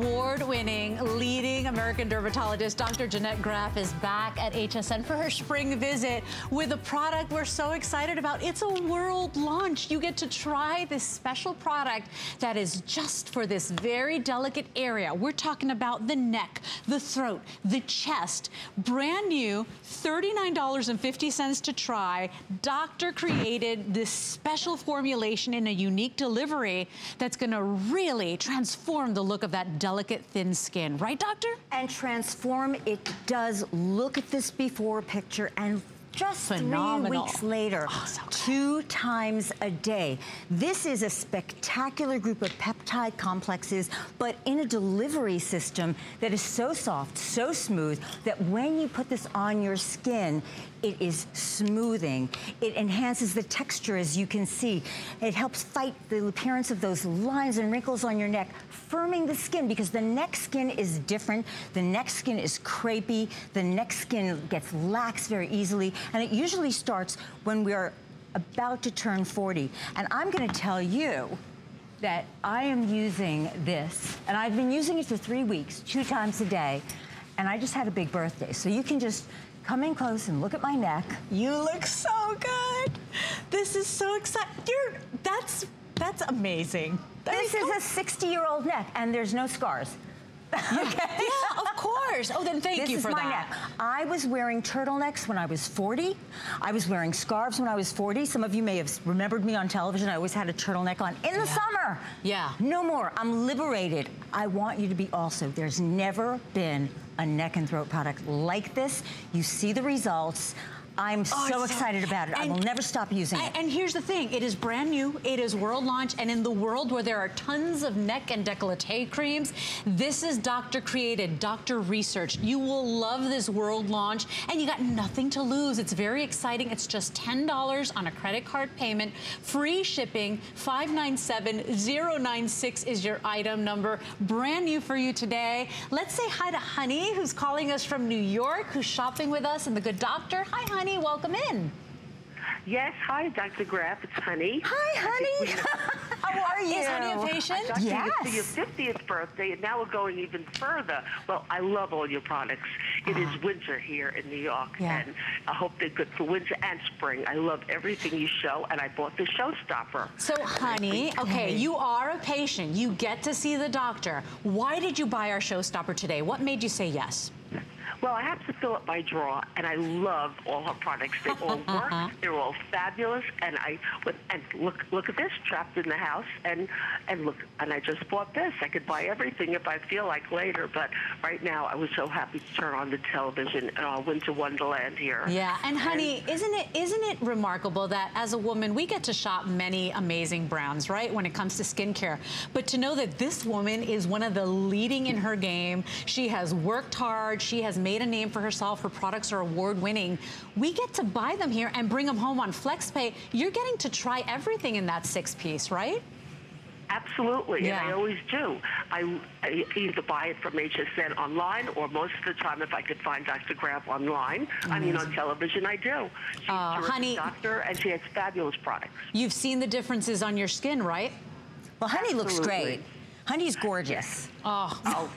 Award-winning leading American dermatologist, Dr. Jeannette Graf, is back at HSN for her spring visit with a product we're so excited about. It's a world launch. You get to try this special product that is just for this very delicate area. We're talking about the neck, the throat, the chest. Brand new, $39.50 to try. Doctor created this special formulation in a unique delivery that's gonna really transform the look of that delicate, thin skin. Right, doctor? And transform, it does. Look at this before picture and just Phenomenal. three weeks later, Oh, so two times a day. This is a spectacular group of peptide complexes, but in a delivery system that is so soft, so smooth, that when you put this on your skin, it is smoothing. It enhances the texture, as you can see. It helps fight the appearance of those lines and wrinkles on your neck, firming the skin because the neck skin is different. The neck skin is crepey. The neck skin gets lax very easily. And it usually starts when we're about to turn 40. And I'm gonna tell you that I am using this, and I've been using it for three weeks, two times a day, and I just had a big birthday. So you can just come in close and look at my neck. You look so good. This is so exciting. You're, that's, that's amazing. That This is a 60-year-old neck, and there's no scars. okay? Yeah, of course. Oh, then thank this you is for my that. neck. I was wearing turtlenecks when I was 40. I was wearing scarves when I was 40. Some of you may have remembered me on television. I always had a turtleneck on in the summer. Yeah. No more. I'm liberated. I want you to be also. There's never been a neck and throat product like this. You see the results. I'm Oh, so excited about it. I will never stop using it. And, and here's the thing, it is brand new, it is world launch, and in the world where there are tons of neck and decollete creams, this is doctor created, doctor researched. You will love this world launch, and you got nothing to lose. It's very exciting. It's just $10 on a credit card payment, free shipping, 597096 is your item number, brand new for you today. Let's say hi to Honey, who's calling us from New York, who's shopping with us, and the good doctor. Hi, Honey, welcome in. Yes, hi, Dr. Graf. It's Honey. Hi, honey. How are you? Is Honey a patient? Got Yes. you to your 50th birthday, and now we're going even further. Well, I love all your products. It is winter here in New York, Ah. Yeah. and I hope they're good for winter and spring. I love everything you show, and I bought the showstopper. So, honey, okay, you are a patient. You get to see the doctor. Why did you buy our showstopper today? What made you say yes? Well, I have to fill up my drawer, and I love all her products. They all work. They're all fabulous, and I and look look at this trapped in the house, and and look, and I just bought this. I could buy everything if I feel like later, but right now I was so happy to turn on the television in our winter wonderland here. Yeah, and honey, isn't it isn't it remarkable that as a woman we get to shop many amazing brands, right? When it comes to skincare, but to know that this woman is one of the leading in her game. She has worked hard. She has made a name for herself. Her products are award winning. We get to buy them here and bring them home on FlexPay. You're getting to try everything in that six piece, right? Absolutely, Yeah. and I always do. I, I either buy it from HSN online, or most of the time, if I could find Dr. Graf online, I mean on television, I do. She's Uh, a honey- doctor, and she has fabulous products. You've seen the differences on your skin, right? Well, honey looks great. Honey's gorgeous. Oh, Oh,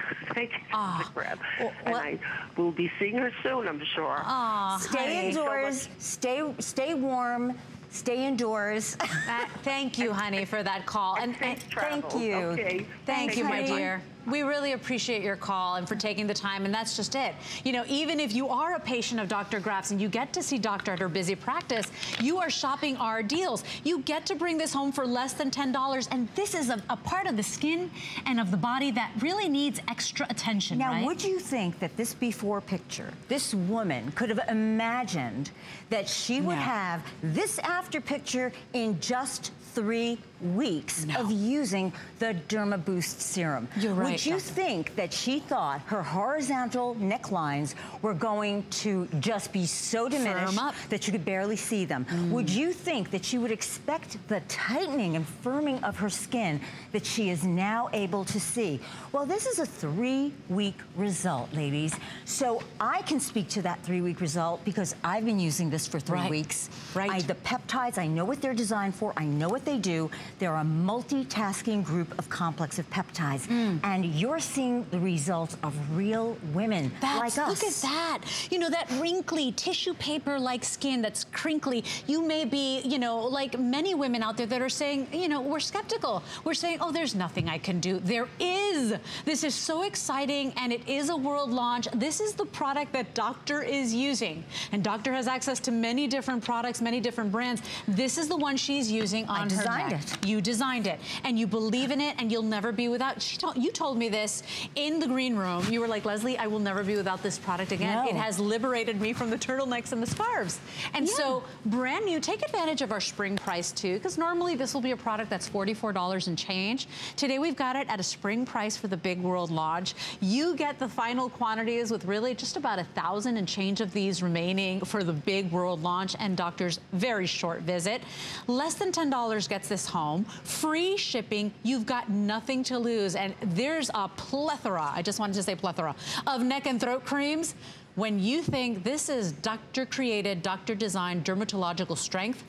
Thank you Ah. for the grab. Well, and I will be seeing her soon, I'm sure. Aw, Stay honey. indoors, stay, stay warm, stay indoors. That- thank you, honey, for that call. And, and Safe travel. thank you. Okay. Thank Thanks, you, my dear. We really appreciate your call and for taking the time, and that's just it. You know, even if you are a patient of Dr. Graf's and you get to see Doctor at her busy practice, you are shopping our deals. You get to bring this home for less than $10, and this is a, a part of the skin and of the body that really needs extra attention, Now, right? would you think that this before picture, this woman could have imagined that she would No. have this after picture in just three weeks of using the Derma Boost serum? You're right, Would you think that she thought her horizontal necklines were going to just be so diminished up. that you could barely see them? Mm. Would you think that she would expect the tightening and firming of her skin that she is now able to see? Well, this is a three-week result, ladies. So I can speak to that three-week result because I've been using this for three Right. weeks. Right. I, the peptides, I know what they're designed for. I know what they do. They're a multitasking group of complex of peptides. Hmm. And you're seeing the results of real women That's, like us. Look at that. You know, that wrinkly tissue paper like skin that's crinkly. You may be, you know, like many women out there that are saying, you know, we're skeptical. We're saying, oh, there's nothing I can do. There is. This is so exciting and it is a world launch. This is the product that Doctor is using. And Doctor has access to many different products, many different brands. This is the one she's using on her I designed it. You designed it, and you believe in it, and you'll never be without. She told, you told me this in the green room. You were like, Lesley, I will never be without this product again. No. It has liberated me from the turtlenecks and the scarves. And so, brand new. Take advantage of our spring price too, because normally this will be a product that's $44 and change. Today we've got it at a spring price for the Big World Launch. You get the final quantities with really just about a thousand and change of these remaining for the Big World Launch and Doctor's very short visit. Less than $10 gets this home. Free shipping. You've got nothing to lose. And there's a plethora, I just wanted to say plethora, of neck and throat creams. When you think this is doctor created, doctor designed dermatological strength,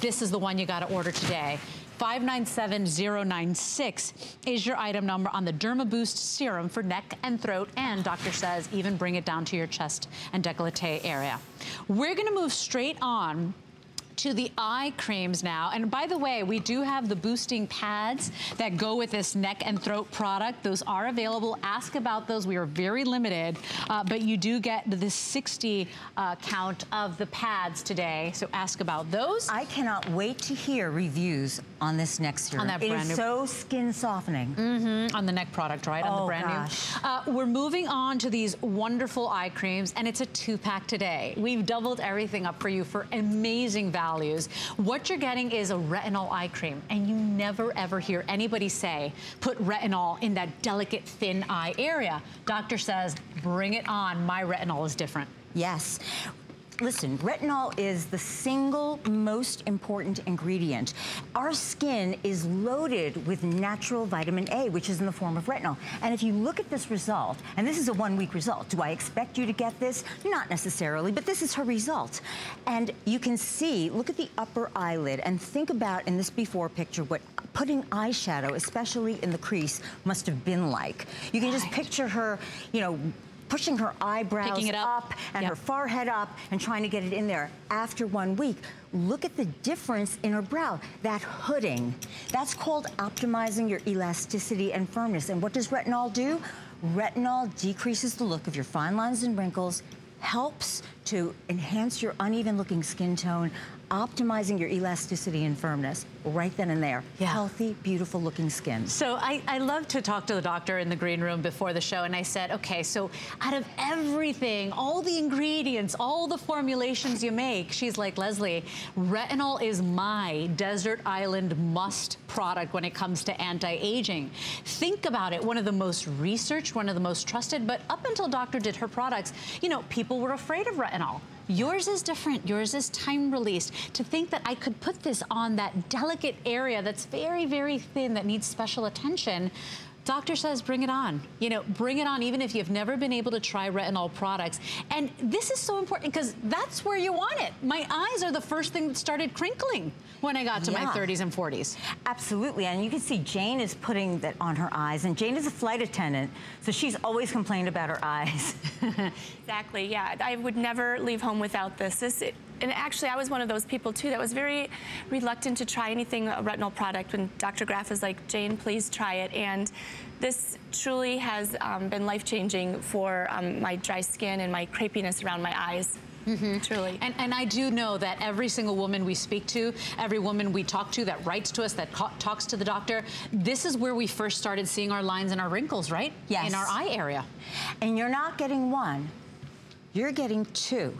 this is the one you got to order today. 597096 is your item number on the Derma Boost serum for neck and throat, and doctor says even bring it down to your chest and décolleté area. We're gonna move straight on to the eye creams now. And by the way, we do have the boosting pads that go with this neck and throat product. Those are available. Ask about those. We are very limited, uh, but you do get the 60 uh, count of the pads today. So ask about those. I cannot wait to hear reviews on this next serum. that brand is new- so skin softening. on the neck product, right? on the Oh, brand gosh. new. Uh, we're moving on to these wonderful eye creams, and it's a two-pack today. We've doubled everything up for you for amazing values. What you're getting is a retinol eye cream, and you never ever hear anybody say, put retinol in that delicate, thin eye area. Doctor says, bring it on. My retinol is different. Yes. Listen, retinol is the single most important ingredient. Our skin is loaded with natural vitamin A, which is in the form of retinol. And if you look at this result, and this is a one week result, do I expect you to get this? Not necessarily, but this is her result. And you can see, look at the upper eyelid and think about in this before picture what putting eyeshadow, especially in the crease, must have been like. You can just picture her, you know, pushing her eyebrows it up. up and Yep. her forehead up and trying to get it in there after one week. Look at the difference in her brow. That hooding, that's called optimizing your elasticity and firmness. And what does retinol do? Retinol decreases the look of your fine lines and wrinkles, helps to enhance your uneven looking skin tone, optimizing your elasticity and firmness right then and there. Yeah. Healthy, beautiful looking skin. So I, I love to talk to the doctor in the green room before the show, and I said, okay, so out of everything, all the ingredients, all the formulations you make, she's like, Lesley, retinol is my desert island must product when it comes to anti-aging. Think about it, one of the most researched, one of the most trusted, but up until doctor did her products, you know, people were afraid of retinol. Yours is different. Yours is time released. To think that I could put this on that delicate area that's very, very thin that needs special attention. Doctor says bring it on. You know, bring it on even if you've never been able to try retinol products. And this is so important because that's where you want it. My eyes are the first thing that started crinkling when I got to yeah. my 30s and 40s. Absolutely, and you can see Jane is putting that on her eyes, and Jane is a flight attendant, so she's always complained about her eyes. exactly, yeah. I would never leave home without this. This, it, and actually I was one of those people too that was very reluctant to try anything, a retinol product, when Dr. Graf was like, Jane, please try it. And this truly has um, been life-changing for um, my dry skin and my crepiness around my eyes. Mm -hmm. Truly. And, and I do know that every single woman we speak to, every woman we talk to that writes to us, that talks to the doctor, this is where we first started seeing our lines and our wrinkles, right? Yes. In our eye area. And you're not getting one, you're getting two.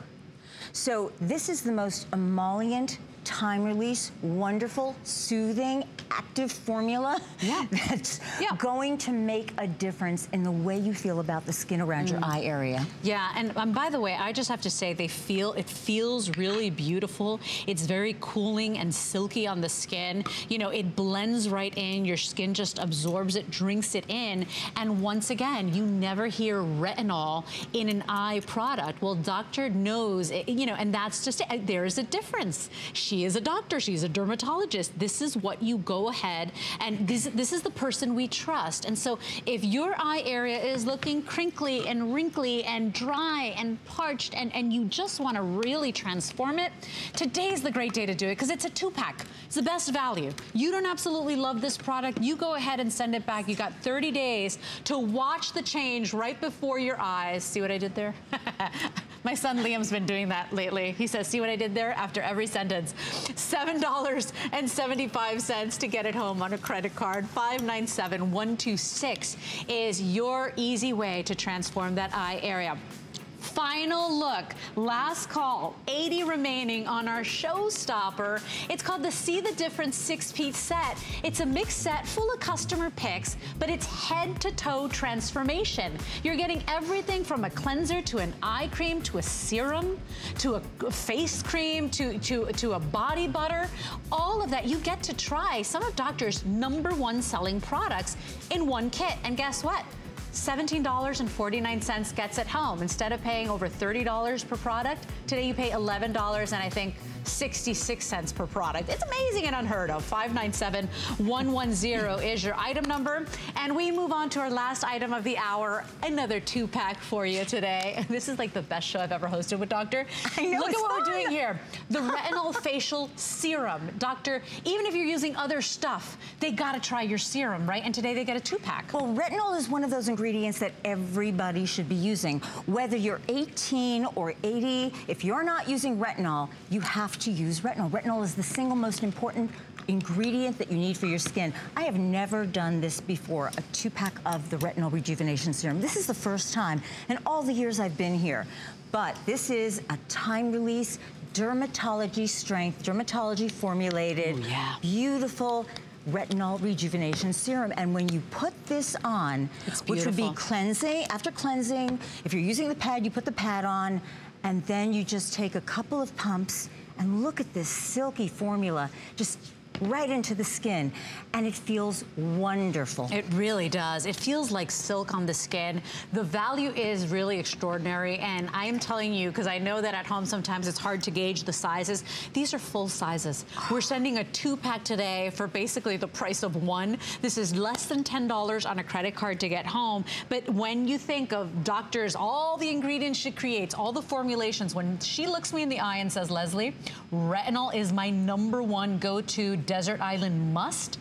So this is the most emollient time release, wonderful, soothing, active formula yeah. that's yeah. going to make a difference in the way you feel about the skin around mm. your eye area. Yeah, and um, by the way, I just have to say they feel, it feels really beautiful. It's very cooling and silky on the skin. You know, it blends right in. Your skin just absorbs it, drinks it in. And once again, you never hear retinol in an eye product. Well, doctor knows, it, you know, and that's just, it. there is a difference. She is a doctor, she's a dermatologist. This is what you go ahead and this, this is the person we trust. And so if your eye area is looking crinkly and wrinkly and dry and parched and, and you just wanna really transform it, today's the great day to do it because it's a two pack. It's the best value. You don't absolutely love this product, you go ahead and send it back. You got 30 days to watch the change right before your eyes. See what I did there? My son Liam's been doing that lately. He says, see what I did there? After every sentence. $7.75 to get it home on a credit card. 597126 is your easy way to transform that eye area. Final look, last call, 80 remaining on our showstopper. It's called the See the Difference six-piece set. It's a mixed set full of customer picks, but it's head-to-toe transformation. You're getting everything from a cleanser to an eye cream to a serum to a face cream to, to, to a body butter. All of that, you get to try some of Doctor's number one selling products in one kit. And guess what? $17.49 gets it home. Instead of paying over $30 per product, today you pay $11 and I think 66 cents per product. It's amazing and unheard of. 597110 is your item number. And we move on to our last item of the hour, another two pack for you today. This is like the best show I've ever hosted with Doctor. I know, Look at what fun. we're doing here. The retinol facial serum. Doctor, even if you're using other stuff, they gotta try your serum, right? And today they get a two pack. Well, retinol is one of those ingredients that everybody should be using. Whether you're 18 or 80, if you're not using retinol, you have to use retinol. Retinol is the single most important ingredient that you need for your skin. I have never done this before, a two-pack of the Retinol Rejuvenation Serum. This is the first time in all the years I've been here. But this is a time release, dermatology strength, dermatology formulated, Ooh, yeah. beautiful, retinol rejuvenation serum. And when you put this on, which would be cleansing, after cleansing, if you're using the pad, you put the pad on, and then you just take a couple of pumps and look at this silky formula. Just right into the skin and it feels wonderful. It really does. It feels like silk on the skin. The value is really extraordinary and I am telling you because I know that at home sometimes it's hard to gauge the sizes. These are full sizes. We're sending a two pack today for basically the price of one. This is less than $10 on a credit card to get home. But when you think of doctors, all the ingredients she creates, all the formulations, when she looks me in the eye and says, Lesley, retinol is my number one go-to desert island must,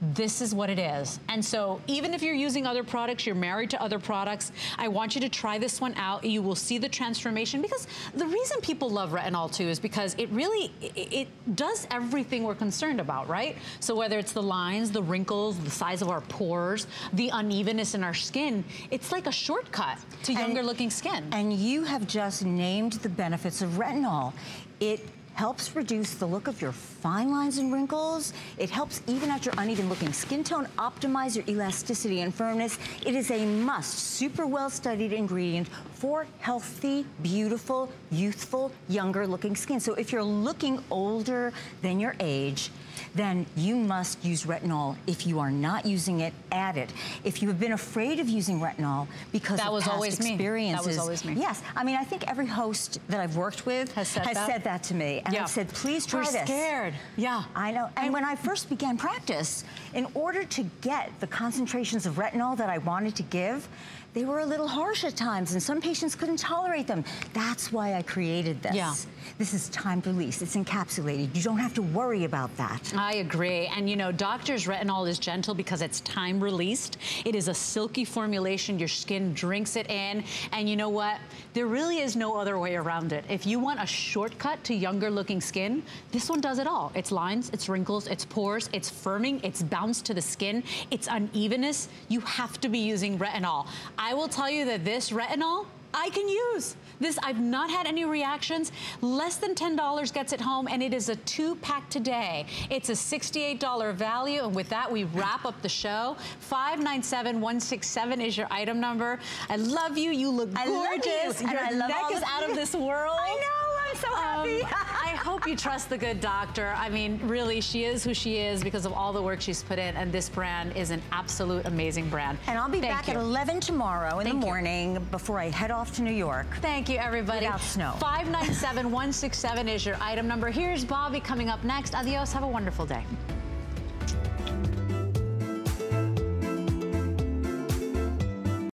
this is what it is. And so even if you're using other products, you're married to other products, I want you to try this one out. You will see the transformation because the reason people love retinol too is because it really, it, does everything we're concerned about, right? So whether it's the lines, the wrinkles, the size of our pores, the unevenness in our skin, it's like a shortcut to younger and, looking skin. And you have just named the benefits of retinol. It helps reduce the look of your fine lines and wrinkles. It helps even out your uneven looking skin tone, optimize your elasticity and firmness. It is a must, super well studied ingredient for healthy, beautiful, youthful, younger looking skin. So if you're looking older than your age, then you must use retinol. If you are not using it, add it. If you have been afraid of using retinol because that of was past always experiences, me. That was always me. Yes, I mean I think every host that I've worked with has said, that? said that to me, and yeah. I've said, please try We're this. scared. Yeah, I know. And when I first began practice, in order to get the concentrations of retinol that I wanted to give, they were a little harsh at times, and some patients couldn't tolerate them. That's why I created this. Yeah. This is timed release. It's encapsulated. You don't have to worry about that. I agree. And you know, Doctor's Retinol is gentle because it's time released. It is a silky formulation. Your skin drinks it in. And you know what? There really is no other way around it. If you want a shortcut to younger looking skin, this one does it all. It's lines, it's wrinkles, it's pores, it's firming, it's bounce to the skin, it's unevenness. You have to be using retinol. I will tell you that this retinol, I can use. This, I've not had any reactions. Less than $10 gets it home, and it is a two pack today. It's a $68 value, and with that, we wrap up the show. 597167 is your item number. I love you. You look I love gorgeous. you, and Your I love neck all is out of this world. I know, I'm so happy. Um, I hope you trust the good doctor. I mean, really, she is who she is because of all the work she's put in, and this brand is an absolute amazing brand. And I'll be Thank back you. at 11 tomorrow in Thank the you. morning before I head off to New York. Thank you, everybody. Without snow. 597167 is your item number. Here's Bobby coming up next. Adios. Have a wonderful day.